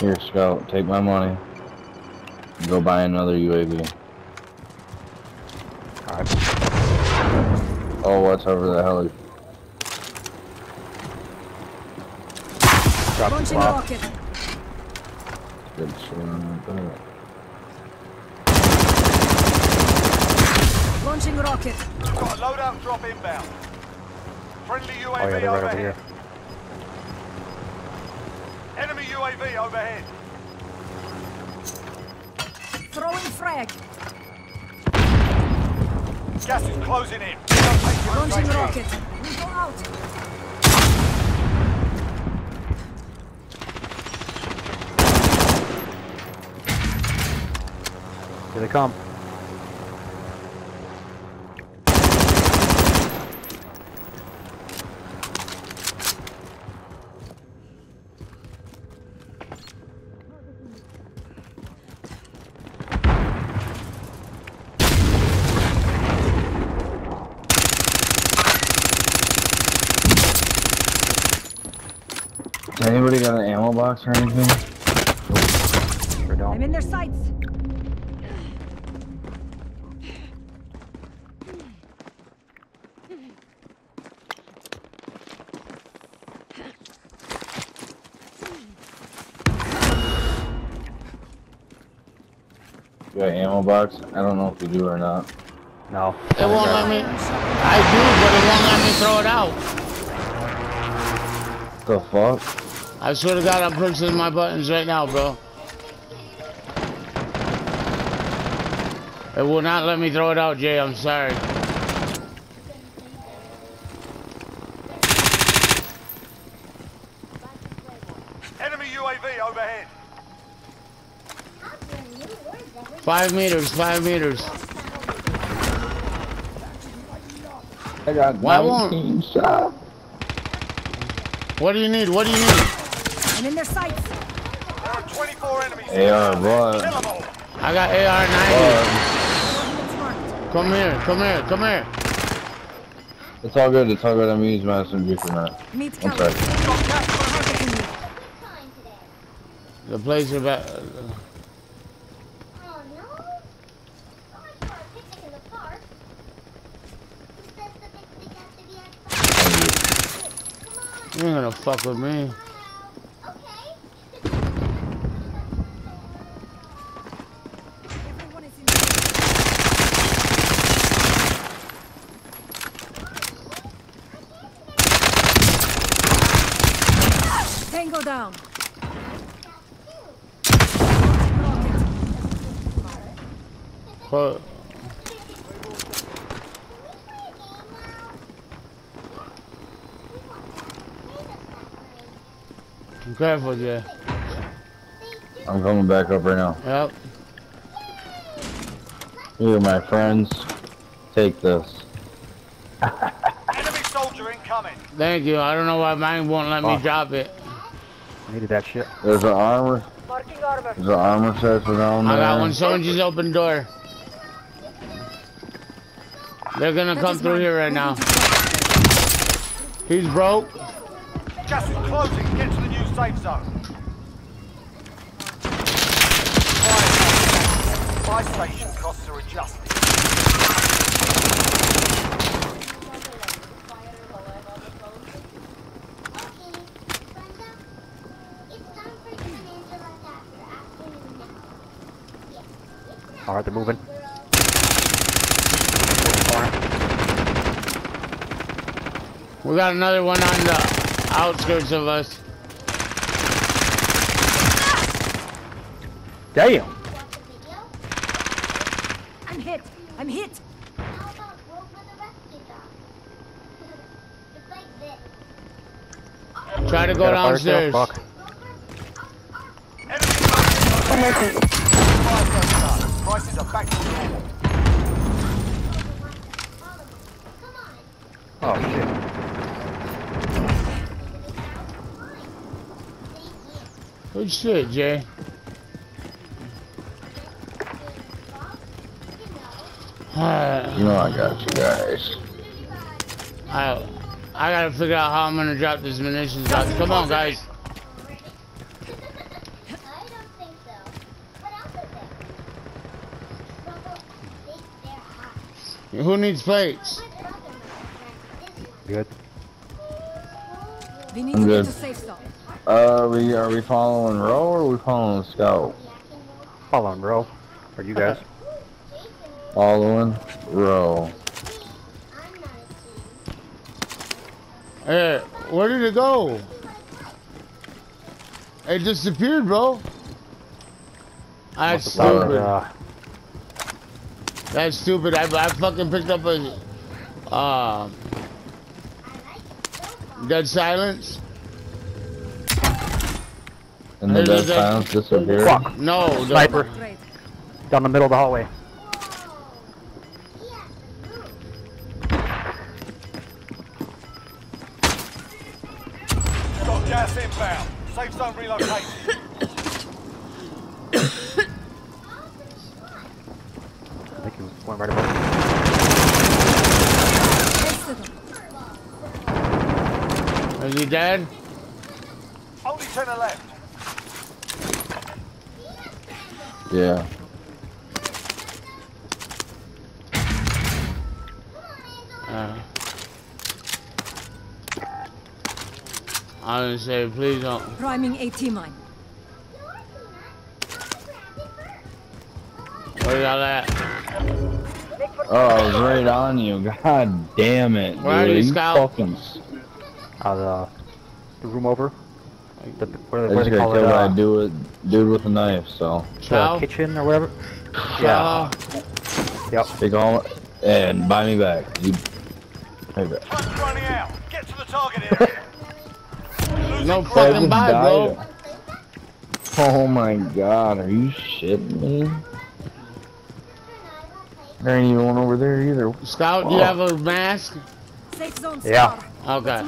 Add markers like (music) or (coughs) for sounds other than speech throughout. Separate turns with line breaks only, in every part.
Here, Scout, take my money. Go buy another UAV.
Alright.
Oh, what's over the heli?
Drop the
Launching rocket.
Good shit on that.
Launching rocket.
Got a loadout drop inbound. Friendly UAV
Oh yeah, they're right over
overhead.
here.
Enemy UAV overhead.
Throwing frag.
Gas is closing in.
Launching rocket. We go out.
Here they come.
Anybody got an ammo box or anything?
Sure
I'm in their sights.
Got ammo box? I don't know if you do or not.
No.
It won't let me. I do, but it won't let me throw it out.
The fuck?
I swear to God, I'm pushing my buttons right now, bro. It will not let me throw it out, Jay. I'm sorry.
Enemy UAV overhead.
Five meters, five meters.
I got
Why won't-
19 shots.
What do you need? What do you need?
I'm in their sights.
There are 24 enemies.
AR,
Kill
but.
I got AR-90.
but
Come here, come here, come here.
it's all good. It's all good. I'm using my SMG for that.
Meet
One
counter.
sec.
Got gas for
Targeting me.
The place is back.
Oh no! Oh, I saw a picnic in the park. Who says the picnic has to be at five? Come on,
You ain't gonna fuck with me.
now. Okay.
Everyone is in. Tango down.
Put, be careful, Jay.
I'm coming back up right now.
Yep.
Here, my friends. Take this.
Enemy soldier incoming.
Thank you. I don't know why mine won't let me
Oh.
drop it.
Needed that shit.
There's an armor. There's an armor set for down there.
I got one. Someone just opened door. They're gonna
That
come through
mine.
here right now. He's broke.
Gas is closing. Get to the new safe zone. Fire station. Buy station costs are adjusted.
Okay, Brenda. It's time for Peninsula after afternoon now. Yes, it's now.
Alright, they're moving.
We got another one on the outskirts of us.
Damn!
Watch the video.
I'm hit. I'm hit.
How about roll for the rescue dog? It's like this.
Try to go
Got a fire sale?
downstairs.
Fuck.
Enemy Fire station done. Prices are back to normal.
All of them. Come on.
Oh shit.
Good shit, Jay.
You know I got you guys.
I I gotta figure out how I'm gonna drop these munitions box. Come on, guys. Who needs plates?
Good.
We need
I'm
to
good.
get to safe zone.
Uh, are we are we following row or are we following scout?
Following, bro. Are you guys?
Following row.
Hey, where did it go? It disappeared, bro. I
Must have followed,
stupid.
uh,
That's stupid. I, I fucking picked up a uh, dead silence.
And the dead silence disappeared.
Fuck.
No, the-
Sniper.
Great.
Down the middle of the hallway.
Got gas inbound. Safe zone relocated.
I think he was went right above.
Next to.
Is he dead?
Only ten are left.
Yeah.
Uh, I was gonna say, please don't.
Priming AT mine.
Where y'all at?
Oh, I was right on you. God damn it.
Where are
dude.
you,
You
Scout?
fucking s-
Uh, the, the room over. The, what,
I
do- what
just
they
got
call it?
killed by
Uh,
a dude, dude with a knife, so.
the kitchen or whatever.
Chow?
Yep.
Take all and buy me back. You pay back.
Time's running out. Get to the target area. Losing
No fucking
just
buy, bro.
Oh my god, are you shitting me? There ain't even one over there either.
Scout, do you have a mask?
Safe zone
Yeah.
star.
Okay.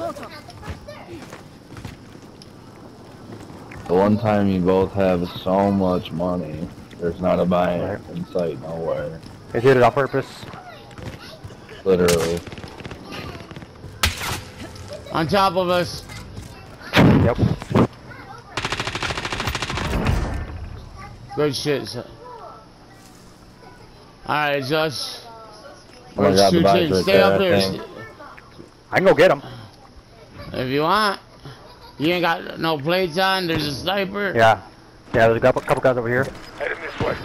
The one time you both have so much money, there's not a buy
Right.
in sight nowhere.
They did it on purpose.
Literally.
On top of us.
Yep.
Good shit. son. Alright, just.
My god, the
two
body's
teams.
right
Stay
there,
up
I
here.
I can go get him.
if you want. You ain't got no plates on. There's a sniper.
Yeah. Yeah, there's a couple, couple guys over here.
Heading this way.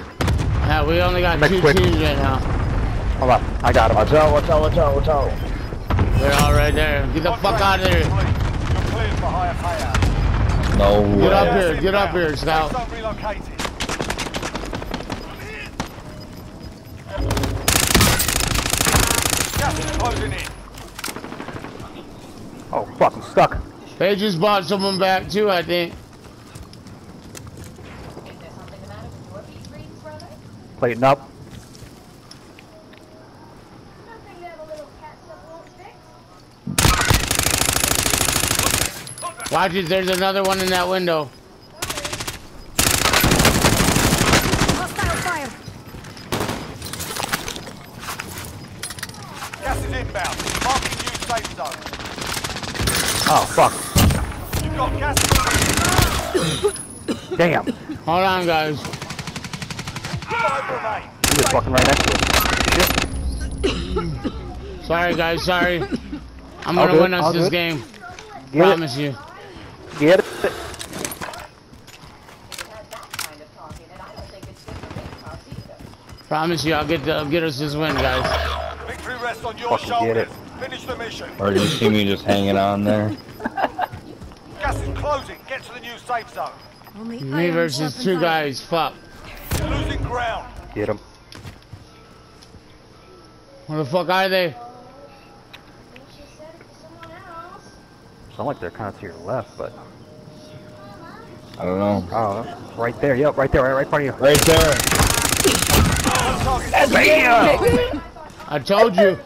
Yeah, we only got
Make
two
quick.
teams right now.
Hold on. I got him.
Watch out, watch out, watch out, watch out.
They're all right there. Get the fuck out of there.
You're cleared for higher payout.
No
Get up here. Get up here,
Safe
Scout.
Gas is closing in.
Oh, fuck, I'm stuck.
They just bought someone back too, I think.
Is there something the matter with your beef greens, brother?
Plating up.
Nothing that a little cat stuff won't fix.
Watch it. There's another one in that window.
Hostile fire.
Gas is inbound. Marking new safe zone.
Oh, fuck.
You've got gas. (coughs)
Damn.
Hold on, guys.
Five remain.
He was fucking right next to us. (coughs)
Sorry, guys. Sorry. I'm gonna
good,
win us
all
this
good.
game.
Get
Promise you.
Get it.
If it has that kind of talk in it, I don't think it's good for big cops either.
Promise you. I'll get the, I'll get us this win, guys.
Victory rests on your
Fucking get
shoulders.
it.
Finish the mission.
Or do you see me just hanging on there? (laughs)
Gas is closing. Get to the new safe zone.
Only
Me versus two guys. Fuck.
You're losing ground.
Get him.
Where the fuck are they?
Think she said it to someone else.
Sound like they're kind of to your left, but
I don't know.
Oh. Right there. Yep, right there. Right, right in front of you.
Right there.
Target
Bam! (laughs)
I told you.